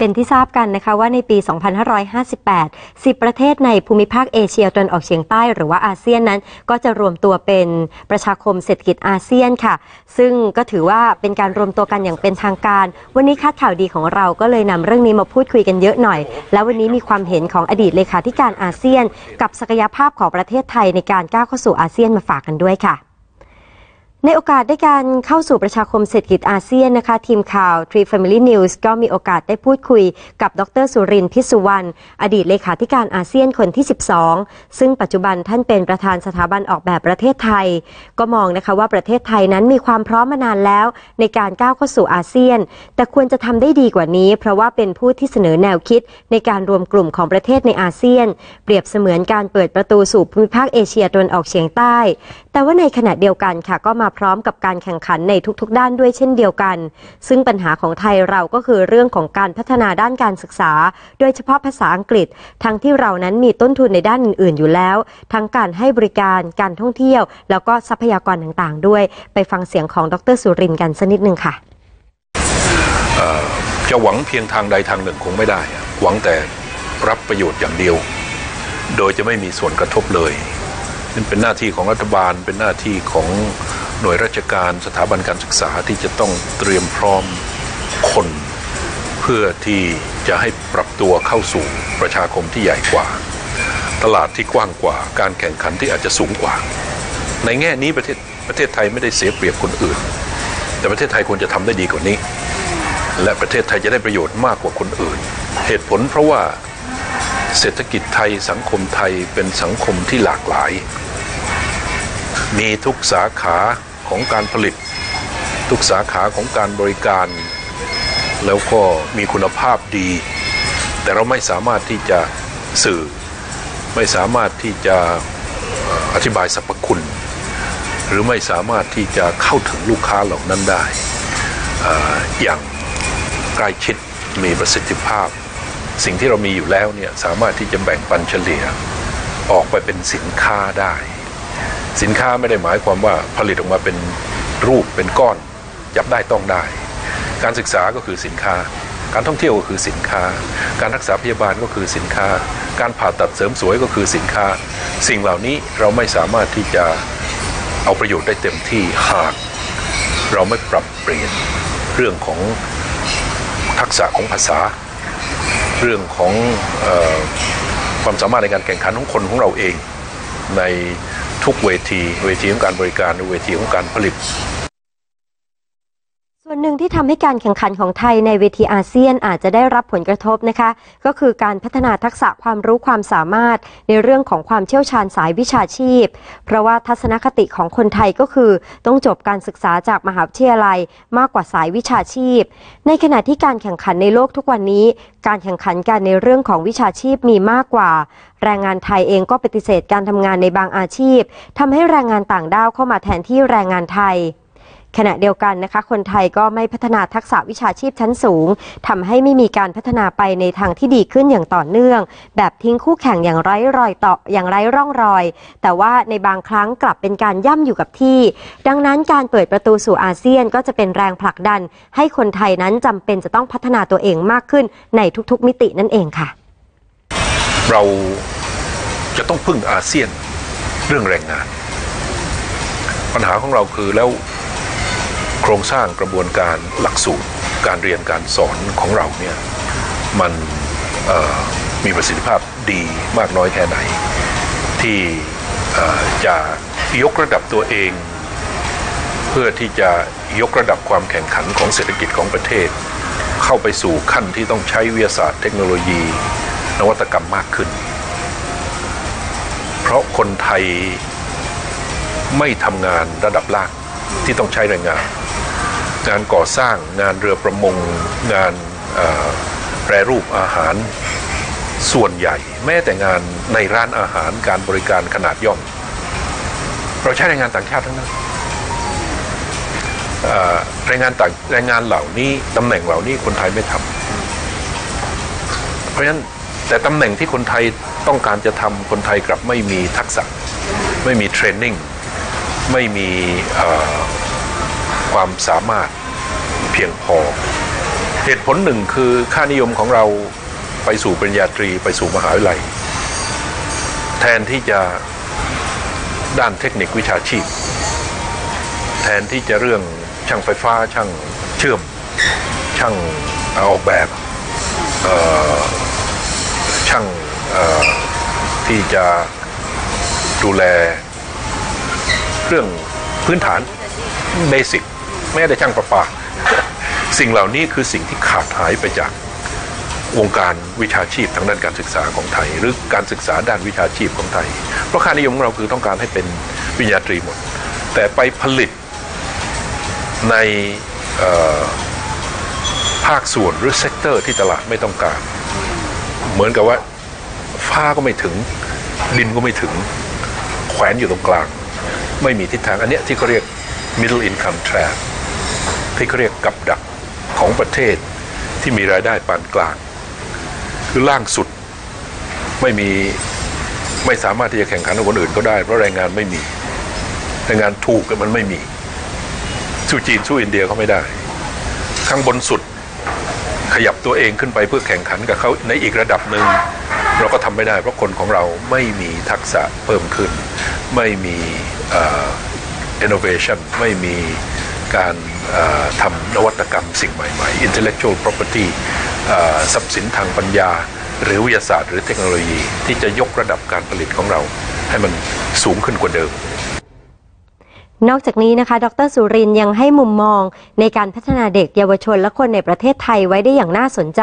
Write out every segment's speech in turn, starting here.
เป็นที่ทราบกันนะคะว่าในปี 2558 10 ประเทศในภูมิภาคเอเชียตะวันออกเฉียงใต้หรือว่าอาเซียนนั้น ก็จะรวมตัวเป็นประชาคมเศรษฐกิจอาเซียนค่ะ ซึ่งก็ถือว่าเป็นการรวมตัวกันอย่างเป็นทางการ วันนี้คาดข่าวดีของเราก็เลยนำเรื่องนี้มาพูดคุยกันเยอะหน่อย แล้ววันนี้มีความเห็นของอดีตเลขาธิการอาเซียน กับศักยภาพของประเทศไทยในการก้าวเข้าสู่อาเซียนมาฝากกันด้วยค่ะ ในโอกาสได้การเข้าสู่ประชาคมเศรษฐกิจอาเซียนนะคะ ทีมข่าว Tree Family News ก็มีโอกาสได้พูดคุยกับดรสุรินทร์พิสุวรรณอดีตเลขาธิการอาเซียนคนที่ 12 ซึ่งปัจจุบันท่านเป็นประธานสถาบันออกแบบประเทศไทย ก็มองนะคะว่าประเทศไทยนั้นมีความพร้อมมานานแล้ว ในการก้าวเข้าสู่อาเซียน แต่ควรจะทำได้ดีกว่านี้ เพราะว่าเป็นผู้ที่เสนอแนวคิดในการรวมกลุ่มของประเทศในอาเซียน เปรียบเสมือนการเปิดประตูสู่ภูมิภาคเอเชียตะวันออกเฉียงใต้ แต่ว่าในขณะเดียวกันค่ะก็มาพร้อมกับการแข่งขันในทุกๆ ด้านด้วยเช่นเดียวกัน ซึ่งปัญหาของไทยเราก็คือเรื่องของการพัฒนาด้านการศึกษา โดยเฉพาะภาษาอังกฤษ ทั้งที่เรานั้นมีต้นทุนในด้านอื่นๆ อยู่แล้ว ทั้งการให้บริการการท่องเที่ยว แล้วก็ทรัพยากรต่างๆ ด้วย ไปฟังเสียงของดรสุรินทร์กันสักนิดนึงค่ะจะหวังเพียงทางใดทางหนึ่งคงไม่ได้ หวังแต่รับประโยชน์อย่างเดียว โดยจะไม่มีส่วนกระทบเลยนั่นเป็นหน้าที่ของรัฐบาลเป็นหน้าที่ของ หน่วยราชการสถาบันการศึกษาที่จะต้องเตรียมพร้อมคนเพื่อที่จะให้ปรับตัวเข้าสู่ประชาคมที่ใหญ่กว่า ตลาดที่กว้างกว่า การแข่งขันที่อาจจะสูงกว่า ในแง่นี้ประเทศประเทศไทยไม่ได้เสียเปรียบคนอื่น แต่ประเทศไทยควรจะทำได้ดีกว่านี้ และประเทศไทยจะได้ประโยชน์มากกว่าคนอื่น เหตุผลเพราะว่าเศรษฐกิจไทยสังคมไทยเป็นสังคมที่หลากหลาย มีทุกสาขา ของการผลิต ทุกสาขาของการบริการ แล้วก็มีคุณภาพดี แต่เราไม่สามารถที่จะสื่อ ไม่สามารถที่จะอธิบายสรรพคุณ หรือไม่สามารถที่จะเข้าถึงลูกค้าเหล่านั้นได้อย่างใกล้ชิดมีประสิทธิภาพ สิ่งที่เรามีอยู่แล้วเนี่ยสามารถที่จะแบ่งปันเฉลี่ยออกไปเป็นสินค้าได้ สินค้าไม่ได้หมายความว่าผลิตออกมาเป็นรูปเป็นก้อน จับได้ต้องได้ การศึกษาก็คือสินค้า การท่องเที่ยวก็คือสินค้า การรักษาพยาบาลก็คือสินค้า การผ่าตัดเสริมสวยก็คือสินค้า สิ่งเหล่านี้เราไม่สามารถที่จะเอาประโยชน์ได้เต็มที่หาก เราไม่ปรับเปลี่ยนเรื่องของทักษะของภาษา เรื่องของออความสามารถในการแข่งขันของคนของเราเองใน ทุกเวที เวทีของการบริการเวทีของการผลิต ส่วนหนึ่งที่ทำให้การแข่งขันของไทยในเวทีอาเซียนอาจจะได้รับผลกระทบนะคะ ก็คือการพัฒนาทักษะความรู้ความสามารถในเรื่องของความเชี่ยวชาญสายวิชาชีพ เพราะว่าทัศนคติของคนไทยก็คือ ต้องจบการศึกษาจากมหาวิทยาลัยมากกว่าสายวิชาชีพ ในขณะที่การแข่งขันในโลกทุกวันนี้ การแข่งขันกันในเรื่องของวิชาชีพมีมากกว่า แรงงานไทยเองก็ปฏิเสธการทำงานในบางอาชีพทำให้แรงงานต่างด้าวเข้ามาแทนที่แรงงานไทย ขณะเดียวกันนะคะคนไทยก็ไม่พัฒนาทักษะวิชาชีพชั้นสูงทำให้ไม่มีการพัฒนาไปในทางที่ดีขึ้นอย่างต่อเนื่อง แบบทิ้งคู่แข่งอย่างไร้รอยต่ออย่างไร้ร่องรอย แต่ว่าในบางครั้งกลับเป็นการย่ำอยู่กับที่ ดังนั้นการเปิดประตูสู่อาเซียนก็จะเป็นแรงผลักดัน ให้คนไทยนั้นจำเป็นจะต้องพัฒนาตัวเองมากขึ้นในทุกๆ มิตินั่นเองค่ะ เราจะต้องพึ่งอาเซียนเรื่องแรงงาน ปัญหาของเราคือแล้ว โครงสร้างกระบวนการหลักสูตรการเรียนการสอนของเราเนี่ยมันมีประสิทธิภาพดีมากน้อยแค่ไหน ที่จะยกระดับตัวเอง เพื่อที่จะยกระดับความแข่งขันของเศรษฐกิจของประเทศ เข้าไปสู่ขั้นที่ต้องใช้วิทยาศาสตร์เทคโนโลยี นวัตกรรมมากขึ้น เพราะคนไทยไม่ทำงานระดับล่างที่ต้องใช้แรงงาน งานก่อสร้างงานเรือประมงงานแปรรูปอาหารส่วนใหญ่ แม้แต่งานในร้านอาหารการบริการขนาดย่อม เราใช้แรงงานต่างชาติทั้งนั้นแรงงานต่างแรงงานเหล่านี้ตำแหน่งเหล่านี้คนไทยไม่ทำเพราะฉะนั้นแต่ตำแหน่งที่คนไทยต้องการจะทำคนไทยกลับไม่มีทักษะ ไม่มีเทรนนิ่งไม่มี ความสามารถเพียงพอ เหตุผลหนึ่งคือค่านิยมของเราไปสู่ปริญญาตรีไปสู่มหาวิทยาลัย แทนที่จะด้านเทคนิควิชาชีพ แทนที่จะเรื่องช่างไฟฟ้าช่างเชื่อมช่างออกแบบช่างที่จะดูแลเรื่องพื้นฐานเบสิก แม้แต่ช่างประปา สิ่งเหล่านี้คือสิ่งที่ขาดหายไปจากวงการวิชาชีพทางด้านการศึกษาของไทย หรือการศึกษาด้านวิชาชีพของไทย เพราะค่านิยมของเราคือต้องการให้เป็นปริญญาตรีหมด แต่ไปผลิตในภาคส่วนหรือ sector ที่ตลาดไม่ต้องการ เหมือนกับว่าฟ้าก็ไม่ถึงดินก็ไม่ถึง แขวนอยู่ตรงกลาง ไม่มีทิศทางอันเนี้ยที่เขาเรียก middle income trap ที่เขาเรียกกับดักของประเทศที่มีรายได้ปานกลาง คือล่างสุดไม่มีไม่สามารถที่จะแข่งขันกับคนอื่นก็ได้ เพราะแรงงานไม่มีแรงงานถูกกันมันไม่มี สู้จีนสู้อินเดียเขาไม่ได้ ข้างบนสุดขยับตัวเองขึ้นไปเพื่อแข่งขันกับเขาในอีกระดับหนึ่งเราก็ทำไม่ได้ เพราะคนของเราไม่มีทักษะเพิ่มขึ้น ไม่มีอ่อ innovation ไม่มีการ ทำนวัตกรรมสิ่งใหม่ๆ intellectual property ทรัพย์สินทางปัญญา หรือวิทยาศาสตร์ หรือเทคโนโลยีที่จะยกระดับการผลิตของเราให้มันสูงขึ้นกว่าเดิม นอกจากนี้นะคะ ดรสุรินยังให้มุมมองในการพัฒนาเด็กเยาวชนและคนในประเทศไทยไว้ได้อย่างน่าสนใจ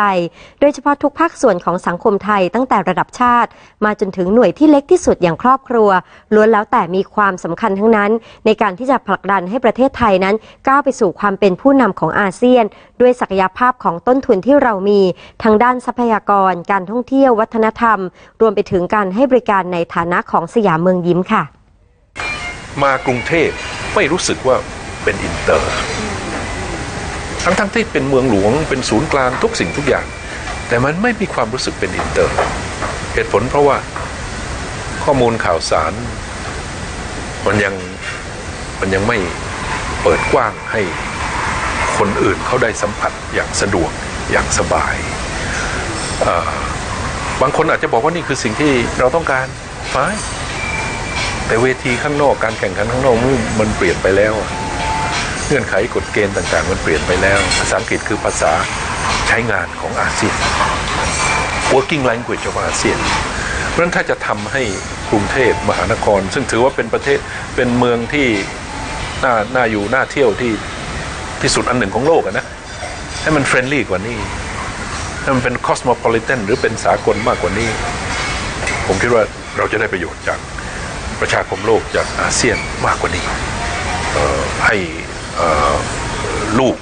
โดยเฉพาะทุกภาคส่วนของสังคมไทยตั้งแต่ระดับชาติ มาจนถึงหน่วยที่เล็กที่สุดอย่างครอบครัว ล้วนแล้วแต่มีความสำคัญทั้งนั้น ในการที่จะผลักดันให้ประเทศไทยนั้น ก้าวไปสู่ความเป็นผู้นำของอาเซียน ด้วยศักยภาพของต้นทุนที่เรามีทั้งด้านทรัพยากร การท่องเที่ยววัฒนธรรม รวมไปถึงการให้บริการในฐานะของสยามเมืองยิ้มค่ะ มากรุงเทพไม่รู้สึกว่าเป็นอินเตอร์ ทั้งทั้งที่เป็นเมืองหลวงเป็นศูนย์กลางทุกสิ่งทุกอย่าง แต่มันไม่มีความรู้สึกเป็นอินเตอร์ เหตุผลเพราะว่าข้อมูลข่าวสาร มันยังมันยังไม่เปิดกว้างให้คนอื่นเขาได้สัมผัสอย่างสะดวกอย่างสบาย บางคนอาจจะบอกว่านี่คือสิ่งที่เราต้องการไฟ แต่เวทีข้างนอกการแข่งขันข้างนอกมันเปลี่ยนไปแล้ว เงื่อนไขกฎเกณฑ์ต่างๆ มันเปลี่ยนไปแล้ว ภาษาอังกฤษคือภาษาใช้งานของอาเซียน working language of อาเซียนเพราะฉะนั้นถ้าจะทำให้กรุงเทพมหานคร ซึ่งถือว่าเป็นประเทศเป็นเมืองที่น่าน่าอยู่น่าเที่ยวที่ที่สุดอันหนึ่งของโลกนะให้มันเฟรนลี่กว่านี้ให้มันเป็น cosmopolitan หรือเป็นสากลมากกว่านี้ ผมคิดว่าเราจะได้ประโยชน์จาก ประชาคมโลกจากอาเซียนมากกว่านี้ให้ลูก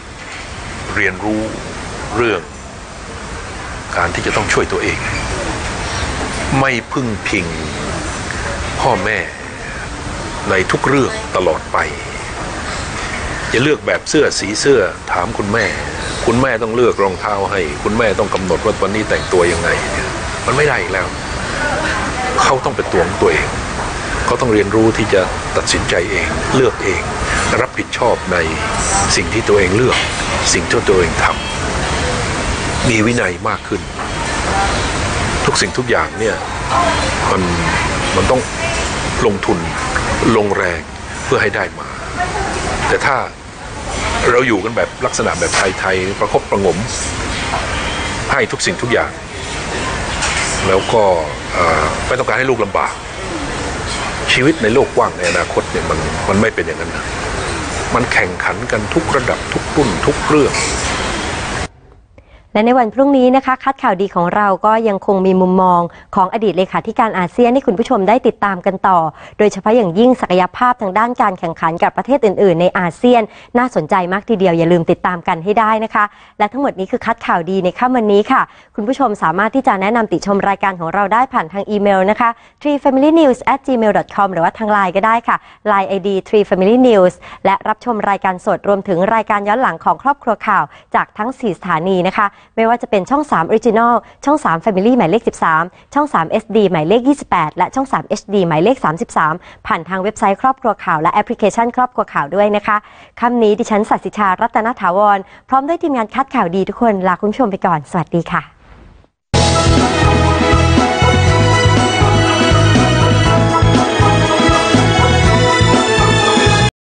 เรียนรู้เรื่องการที่จะต้องช่วยตัวเอง ไม่พึ่งพิงพ่อแม่ในทุกเรื่องตลอดไป จะเลือกแบบเสื้อสีเสื้อถามคุณแม่ คุณแม่ต้องเลือกรองเท้าให้ คุณแม่ต้องกำหนดว่าวันนี้แต่งตัวยังไงเนี่ยมันไม่ได้อีกแล้ว เขาต้องเป็นตัวของตัวเอง เขาต้องเรียนรู้ที่จะตัดสินใจเองเลือกเอง รับผิดชอบในสิ่งที่ตัวเองเลือก สิ่งที่ตัวเองทำมีวินัยมากขึ้น ทุกสิ่งทุกอย่างเนี่ยมันมันต้องลงทุนลงแรงเพื่อให้ได้มา แต่ถ้าเราอยู่กันแบบลักษณะแบบไทยๆประคบประงม ให้ทุกสิ่งทุกอย่าง แล้วก็ไม่ต้องการให้ลูกลำบาก ชีวิตในโลกกว้างในอนาคตเนี่ยมันมันไม่เป็นอย่างนั้นนะมันแข่งขันกันทุกระดับทุกรุ่นทุกเรื่อง และในวันพรุ่งนี้นะคะ คัดข่าวดีของเราก็ยังคงมีมุมมองของอดีตเลขาธิการอาเซียนให้คุณผู้ชมได้ติดตามกันต่อ โดยเฉพาะอย่างยิ่งศักยภาพทางด้านการแข่งขันกับประเทศอื่น ๆ ในอาเซียน น่าสนใจมากทีเดียวอย่าลืมติดตามกันให้ได้นะคะ และทั้งหมดนี้คือคัดข่าวดีในค่ำวันนี้ค่ะ คุณผู้ชมสามารถที่จะแนะนำติชมรายการของเราได้ผ่านทางอีเมลนะคะ treefamilynews@gmail.com หรือว่าทางไลน์ก็ได้ค่ะ Line ID treefamilynews และรับชมรายการสดรวมถึงรายการย้อนหลังของครอบครัวข่าว จากทั้ง 4 สถานีนะคะไม่ว่าจะเป็นช่อง 3 Original ช่อง 3 Family หมายเลข 13 ช่อง 3 SD หมายเลข 28 และช่อง 3 HD หมายเลข 33 ผ่านทางเว็บไซต์ครอบครัวข่าวและแอปพลิเคชันครอบครัวข่าวด้วยนะคะค่ำนี้ดิฉันสัสิชารัตนถาวร พร้อมด้วยทีมงานคัดข่าวดีทุกคนลาคุณผู้ชมไปก่อน สวัสดีค่ะ